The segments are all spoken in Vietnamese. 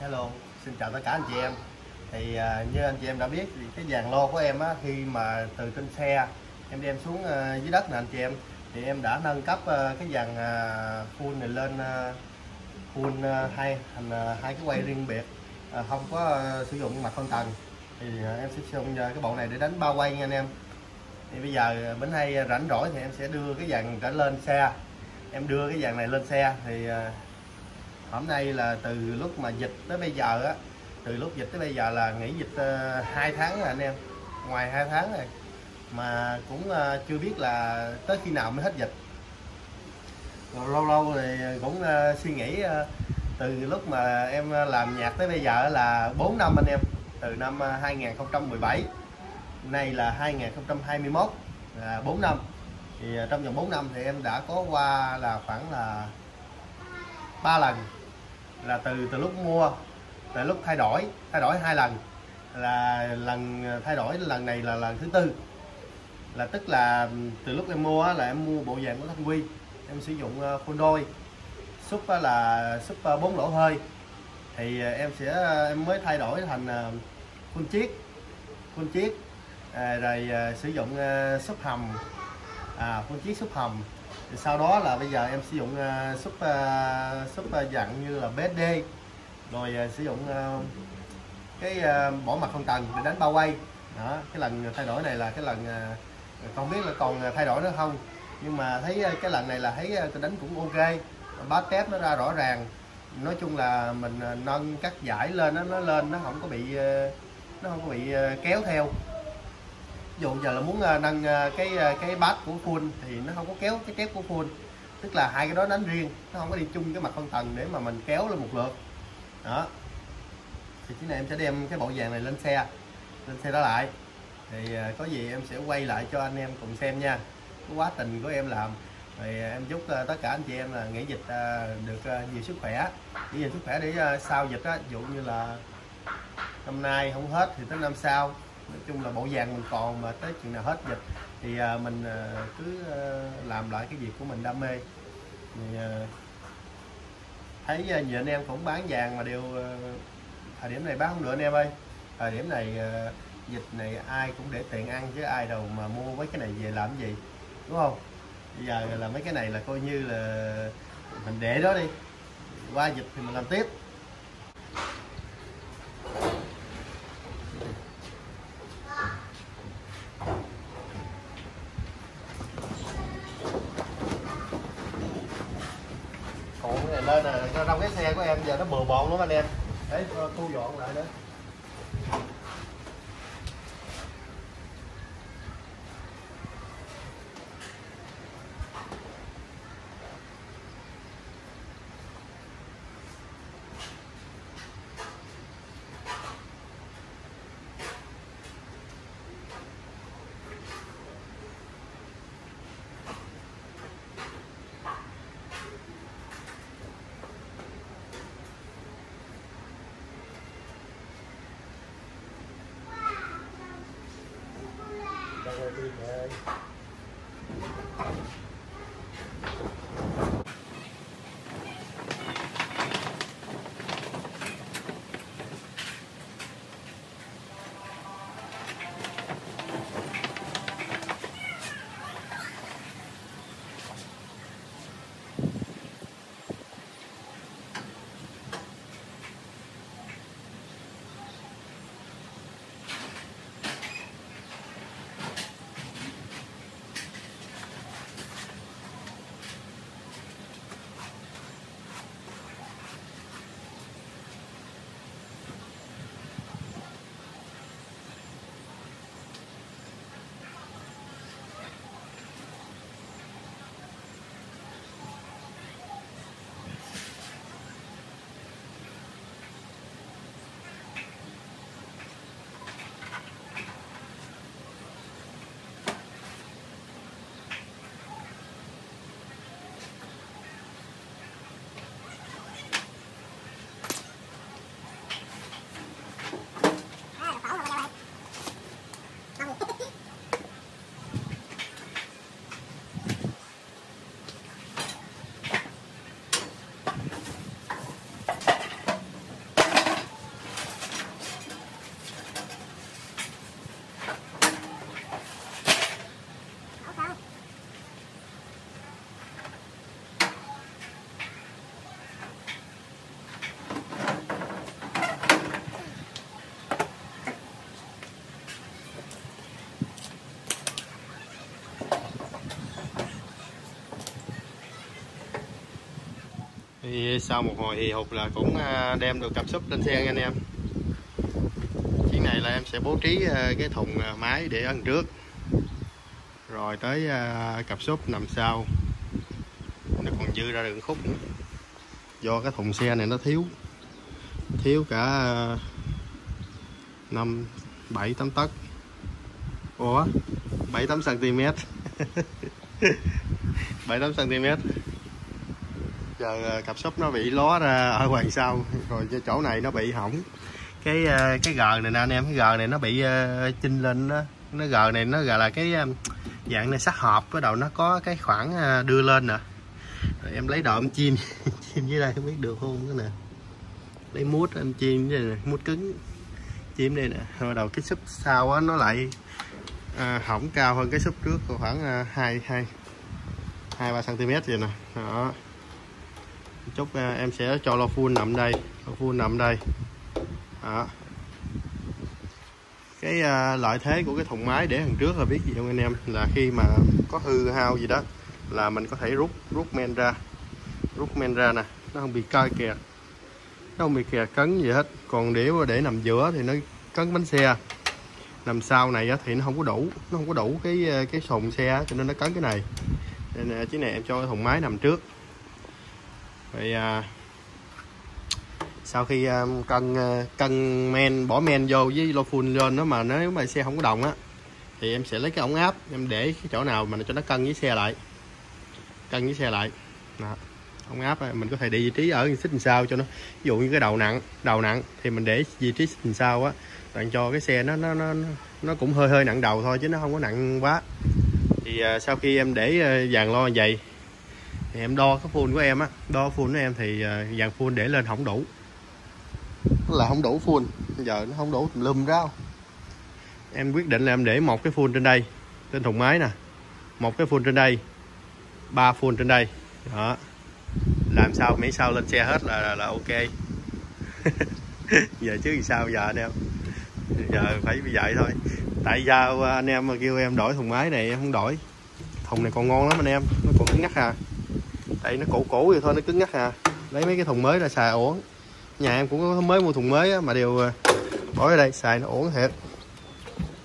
Hello, xin chào tất cả anh chị em. Thì à, như anh chị em đã biết thì cái dàn lô của em á, khi mà từ trên xe em đem xuống à, dưới đất nè anh chị em thì em đã nâng cấp à, cái dàn à, full này lên à, full à, hai thành à, hai cái quay riêng biệt. À, không có à, sử dụng mặt phân tầng. Thì à, em sẽ sử dụng à, cái bộ này để đánh bao quay nha anh em. Thì bây giờ à, bữa nay rảnh rỗi thì em sẽ đưa cái dàn trở lên xe. Em đưa cái dàn này lên xe thì à, hôm nay là từ lúc mà dịch tới bây giờ á từ lúc dịch tới bây giờ là nghỉ dịch ờ, uh, 2 tháng rồi anh em ngoài 2 tháng rồi mà cũng uh, chưa biết là tới khi nào mới hết dịch. Rồi lâu lâu thì cũng uh, suy nghĩ từ lúc mà em làm nhạc tới bây giờ là 4 năm anh em từ năm 2017 nay là 2021 là 4 năm. Thì trong vòng 4 năm thì em đã có qua là khoảng là ba lần là từ từ lúc mua từ lúc thay đổi thay đổi hai lần. Là lần thay đổi lần này là lần thứ tư. Là tức là từ lúc em mua là em mua bộ dạng của Thanh Quy. Em sử dụng ờ, phun đôi. Súp là súp ờ, bốn lỗ hơi. Thì ờ, em sẽ em mới thay đổi thành phun chiếc, phun chiếc, à, rồi sử dụng súp hầm. À, phun chiếc súp hầm thì sau đó là bây giờ em sử dụng uh, súp uh, súp ờ, uh, dạng như là BD rồi uh, sử dụng uh, cái uh, bỏ mặt không tầng để đánh bao quay. Đó cái lần thay đổi này là cái lần uh, không biết là còn thay đổi nữa không? Nhưng mà thấy uh, cái lần này là thấy uh, đánh cũng ok bát tép nó ra rõ ràng. Nói chung là mình uh, nâng cắt giải lên nó nó lên nó không có bị uh, nó không có bị uh, kéo theo dụ giờ là muốn ờ, nâng ờ, cái ờ, cái bát của full thì nó không có kéo cái kép của full. Tức là hai cái đó đánh riêng, nó không có đi chung cái mặt phân tầng để mà mình kéo lên một lượt. Đó. Thì cái này em sẽ đem cái bộ vàng này lên xe lên xe đó lại. Thì có gì em sẽ quay lại cho anh em cùng xem nha. Cái quá trình của em làm, thì em chúc tất cả anh chị em là nghỉ dịch được nhiều sức khỏe. Nhiều sức khỏe để sau dịch á, dụ như là năm nay không hết thì tới năm sau nói chung là bộ vàng mình còn mà tới chừng nào hết dịch thì à, mình à, cứ à, làm lại cái việc của mình đam mê. Thì, thấy nhiều anh em cũng bán vàng mà đều thời điểm này bán không được anh em ơi. Thời điểm này dịch này ai cũng để tiền ăn chứ ai đâu mà mua mấy cái này về làm gì đúng không? Bây giờ là mấy cái này là coi như là mình để đó đi. Qua dịch thì mình làm tiếp lên nè trong cái xe của em giờ nó bừa anh em đấy thu dọn lại nữa bag. Thì sau một hồi thì hụt là cũng à, đem được cặp súp lên xe nha anh em. Chiếc này là em sẽ bố trí à, cái thùng à, máy để ăn trước. Rồi tới cặp súp nằm sau. Nó còn dư ra được khúc nữa. Do cái thùng xe này nó thiếu. Thiếu cả năm, bảy, tám tấc. Ủa? Bảy, tám cm bảy, tám cm giờ cặp súp nó bị ló ra ở ngoài sau rồi chỗ này nó bị hỏng. Cái ờ, cái gờ này nè anh em cái gờ này nó bị ờ, chinh lên đó. Nó gờ này nó gọi là cái ờ, dạng này sát hộp bắt đầu nó có cái khoảng đưa lên nè. Rồi em lấy đòn chim chim dưới đây không biết được không nữa nè. Lấy mút em chim đây nè mút cứng chim đây nè. Rồi đầu cái súp sau á nó lại à, hỏng cao hơn cái súp trước khoảng hai hai hai ba cm vậy nè. Đó chút à, em sẽ cho lo full nằm đây. Lo full nằm đây. Đó. cái à, lợi thế của cái thùng máy để đằng trước là biết gì không anh em? Là khi mà có hư hao gì đó là mình có thể rút rút men ra. Rút men ra nè. Nó không bị coi kẹt nó không bị kẹt cấn gì hết. Còn để để nằm giữa thì nó cấn bánh xe. Nằm sau này thì nó không có đủ. Nó không có đủ cái à, cái sồn xe cho nên nó cấn cái này. Nên à, chiếc này em cho cái thùng máy nằm trước vậy à, sau khi à, cân à, cân men bỏ men vô với lô phun lên đó mà nếu mà xe không có đồng á thì em sẽ lấy cái ống áp em để cái chỗ nào mà cho nó cân với xe lại. Cân với xe lại. Đó. ống áp à, mình có thể để vị trí ở xích sau cho nó. Ví dụ như cái đầu nặng đầu nặng thì mình để vị trí xích sau á tặng cho cái xe nó nó nó nó cũng hơi hơi nặng đầu thôi chứ nó không có nặng quá. Thì à, sau khi em để à, uh, dàn lo vậy thì em đo cái phun của em á đo phun của em thì uh, dàn phun để lên không đủ. Là không đủ phun giờ nó không đủ lùm ra. Em quyết định là em để một cái phun trên đây trên thùng máy nè. Một cái phun trên đây ba phun trên đây. Đó. Làm sao mấy sao lên xe hết là là, là ok. Giờ chứ gì sao giờ anh em? Giờ phải bị vậy thôi. Tại sao anh em mà kêu em đổi thùng máy này em không đổi? Thùng này còn ngon lắm anh em nó còn cứng ngắt à tại nó cũ cũ vậy thôi nó cứng nhắc à. Lấy mấy cái thùng mới ra xài ổn nhà em cũng có mới mua thùng mới á, mà đều ờ, bỏ ở đây xài nó ổn thiệt.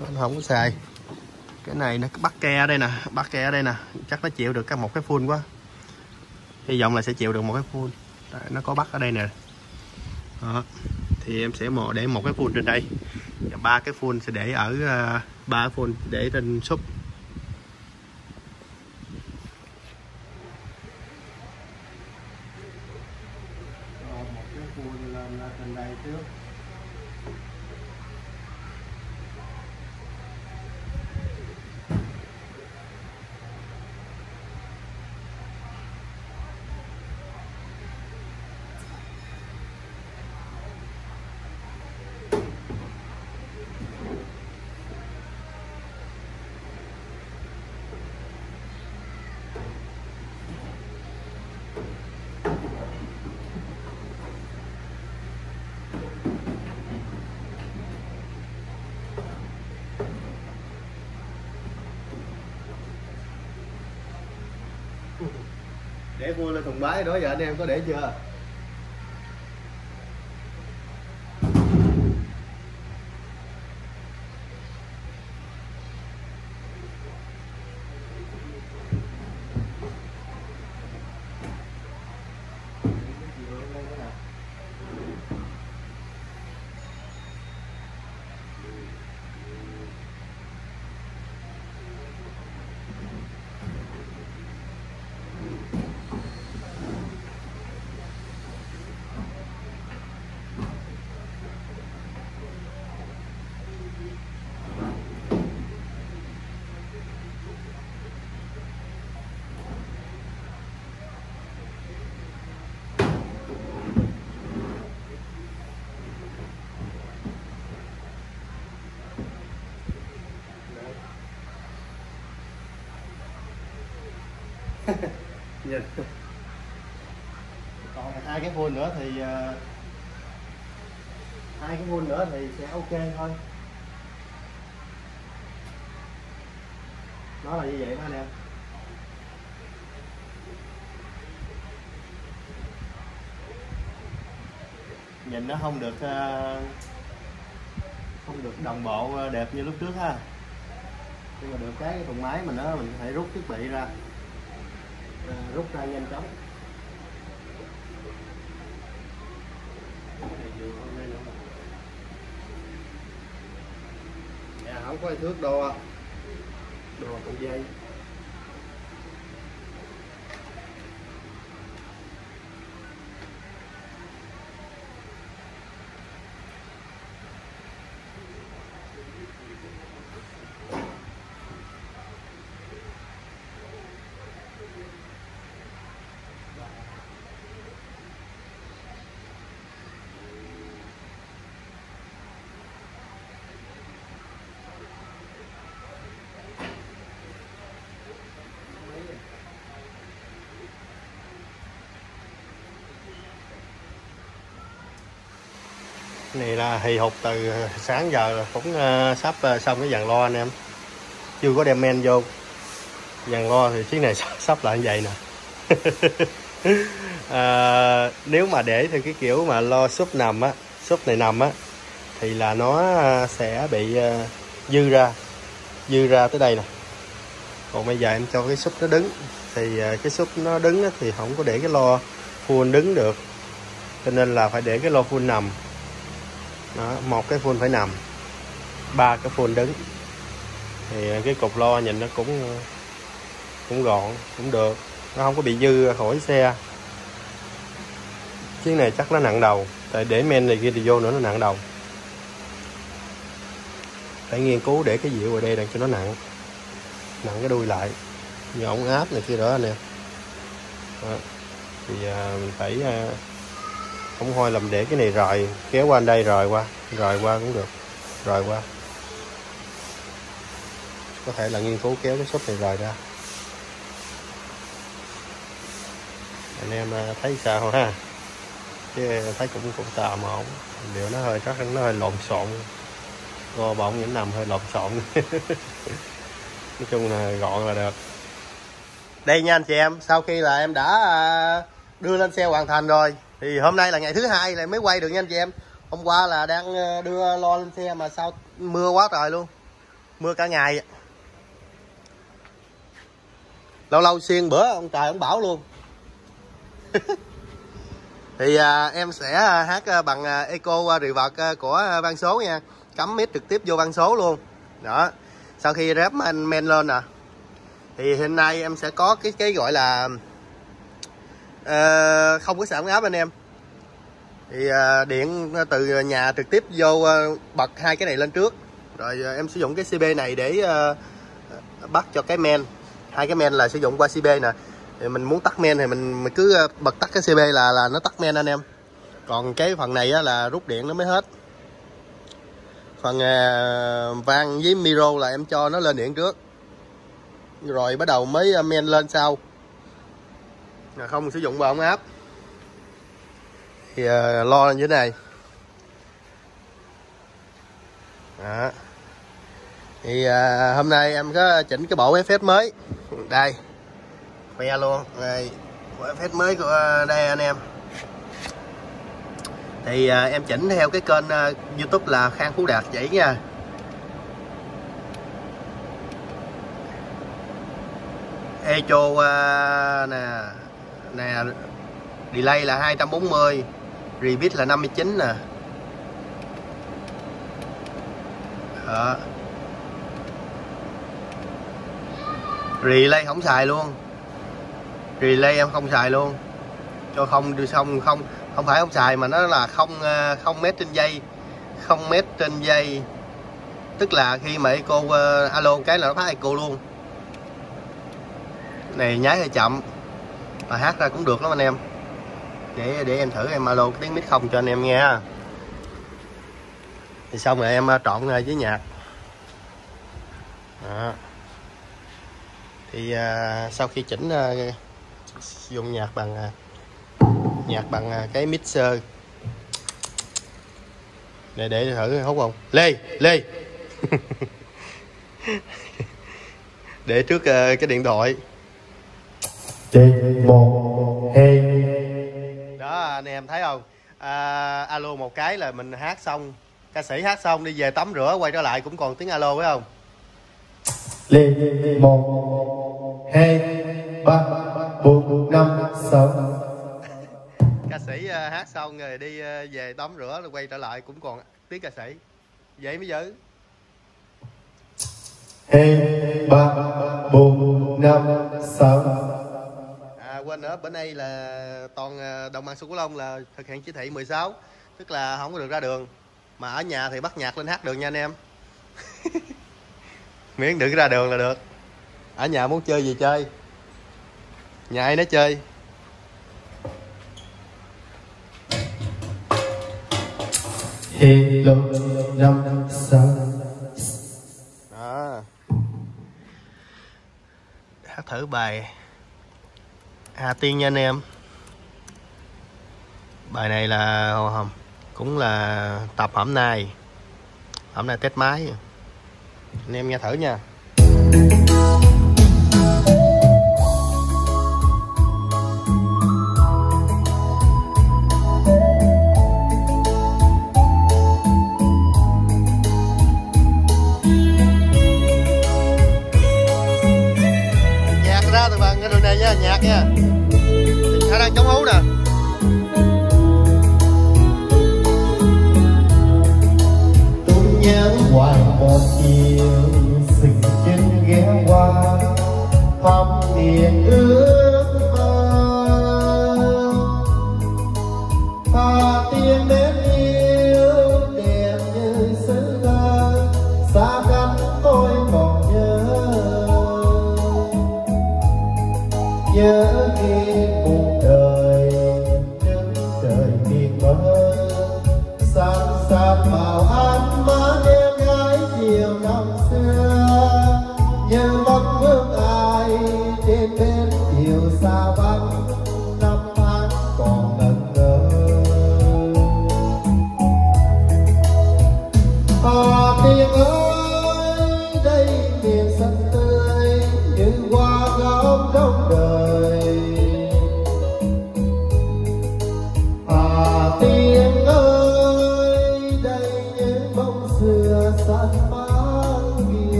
Nó không có xài. Cái này nó bắt ke đây nè bắt ke ở đây nè. Chắc nó chịu được cái một cái phun quá. Hy vọng là sẽ chịu được một cái phun nó có bắt ở đây nè. Đó. thì em sẽ mò để một cái phun trên đây. Và ba cái phun sẽ để ở ờ, ba phun để trên súp để vua lên thùng bái đó giờ anh em có để chưa? Nhìn dạ. còn hai cái phun nữa thì ờ, hai cái phun nữa thì sẽ ok thôi. Nó là như vậy đó anh em. Nhìn nó không được ờ, không được đồng bộ ờ, đẹp như lúc trước ha. Nhưng mà được cái, cái thùng máy mình nó mình phải rút thiết bị ra. Ờ, rút ra nhanh chóng. Dạ, không có thước đo đo cũng dây. Này là hì hục từ sáng giờ cũng uh, sắp uh, xong cái dàn lo anh em. Chưa có đem men vô. Dàn lo thì chiếc này sắp lại như vậy nè. À, nếu mà để theo cái kiểu mà lo súp nằm á súp này nằm á thì là nó sẽ bị uh, dư ra dư ra tới đây nè. Còn bây giờ em cho cái súp nó đứng thì uh, cái súp nó đứng á, thì không có để cái lo full đứng được. Cho nên là phải để cái lo full nằm đó, một cái phun phải nằm ba cái phun đứng. Thì cái cục lo nhìn nó cũng cũng gọn cũng được. Nó không có bị dư khỏi xe. Chiếc này chắc nó nặng đầu tại để men này kia thì vô nữa nó nặng đầu. Phải nghiên cứu để cái dịu ở đây đằng cho nó nặng nặng cái đuôi lại. Như ống áp này kia đó anh em. Đó. thì à, mình phải à, không hôi làm để cái này rời, kéo qua đây rời qua rời qua cũng được, rời qua. Có thể là nghiên cứu kéo cái xốp này rời ra. Anh em à, thấy sao ha? Chứ thấy cũng cũng tò mò. Điều nó hơi chắc nó hơi lộn xộn. Go bọng những nằm hơi lộn xộn. Nói chung là gọn là được. Đây nha anh chị em, sau khi là em đã à, đưa lên xe hoàn thành rồi thì hôm nay là ngày thứ hai là mới quay được nha anh chị em. Hôm qua là đang ờ, đưa lo lên xe mà sao mưa quá trời luôn. Mưa cả ngày. Lâu lâu xuyên bữa ông trời ông bảo luôn. Thì à, em sẽ à, hát à, bằng à, eco reverb của văn số nha. Cắm mic trực tiếp vô văn số luôn. Đó. Sau khi ráp men, men lên nè. Thì hôm nay em sẽ có cái cái gọi là Ờ, không có sạc áp anh em. Thì ờ, điện từ nhà trực tiếp vô ờ, bật hai cái này lên trước. Rồi em sử dụng cái CB này để bắt cho cái men. Hai cái men là sử dụng qua CB nè. Thì mình muốn tắt men thì mình, mình cứ bật tắt cái CB là là nó tắt men anh em. Còn cái phần này á, là rút điện nó mới hết. Phần uh, vang với miro là em cho nó lên điện trước. Rồi bắt đầu mới men lên sau. À, không sử dụng bờ ống áp. Thì uh, lo như thế này. Đó. thì uh, hôm nay em có chỉnh cái bộ FS mới. Đây. Khoe luôn. Đây. Bộ FS mới của uh, đây anh em. Thì uh, em chỉnh theo cái kênh uh, YouTube là Khang Phú Đạt vậy nha. Echo uh, nè nè delay là 240 repeat là 59 nè. Đó. Relay không xài luôn. Relay em không xài luôn. Cho không đưa xong không không phải không xài mà nó là không ờ, không mét trên dây không mét trên dây tức là khi mà cô uh, ờ, alo cái là nó phát eco luôn. Này nháy hơi chậm mà hát ra cũng được lắm anh em. Để để em thử em alo tiếng mic không cho anh em nghe thì xong rồi em à, trộn với nhạc. Đó. thì à, sau khi chỉnh à, dùng nhạc bằng à, nhạc bằng à, cái mixer. Để để thử hút không? Lê lê. Để trước à, cái điện thoại một hai đó anh em thấy không? À, alo một cái là mình hát xong. Ca sĩ hát xong đi về tắm rửa quay trở lại cũng còn tiếng alo phải không? Lên một hai ba bốn năm sáu. Ca sĩ à, hát xong rồi đi à, về tắm rửa rồi quay trở lại cũng còn tiếng ca sĩ. Vậy mới giữ hai ba bốn năm sáu à quên nữa bữa nay là toàn à, đồng bằng sông cửu long là thực hiện chỉ thị 16 tức là không có được ra đường. Mà ở nhà thì bắt nhạc lên hát được nha anh em. Miễn đừng ra đường là được. Ở nhà muốn chơi gì chơi. Nhà ai nó chơi? Hello năm sáu. Đó hát thử bài Hà Tiên nha anh em. Bài này là không cũng là tập hôm nay. Hôm nay test máy anh em nghe thử nha. então a.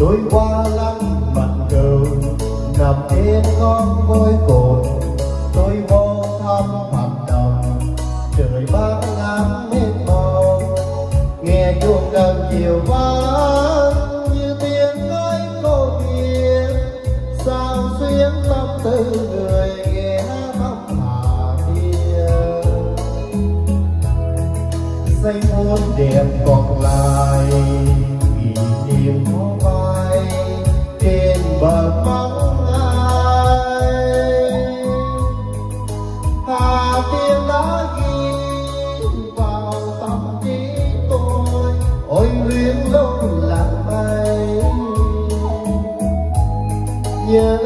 đôi qua lăng mặt cầu nằm trên con vôi cồn. Tôi vô thăm hoạt đồng trời bão ngắm hết màu. Nghe chuông đờn chiều vang, như tiếng nói cô kia sao xuyến tâm tư người nghe thăm hà kia xanh muôn đẹp còn lại hà tiên đã ghi vào tâm trí tôi ôi luyến lâu lạc bay. nhớ